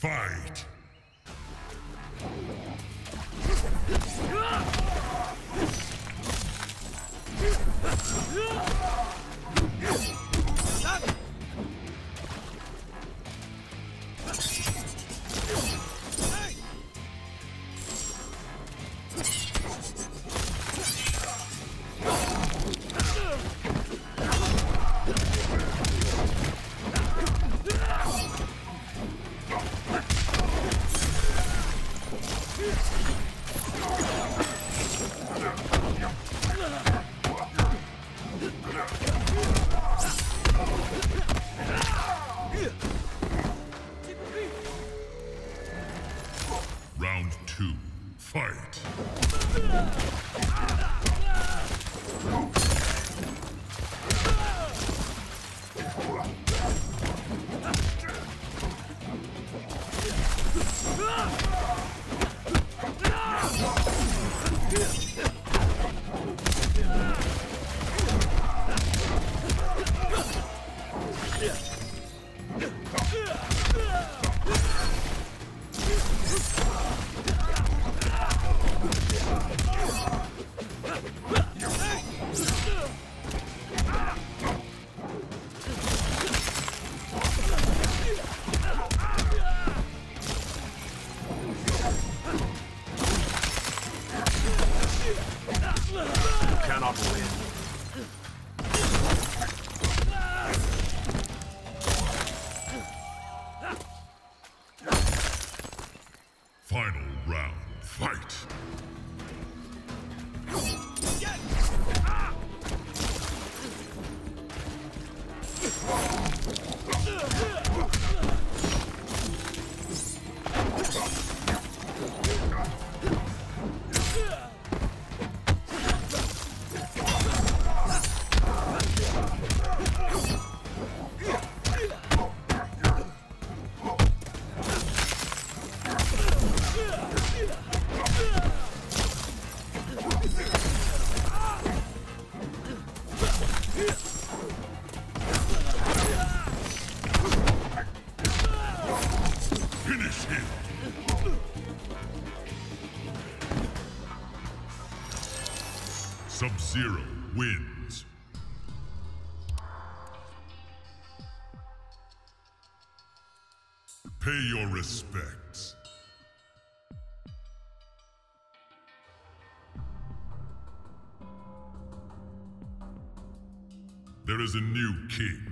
Fight! Round two, fight. Final round, fight! Finish him! Sub-Zero wins. Pay your respects. There is a new king.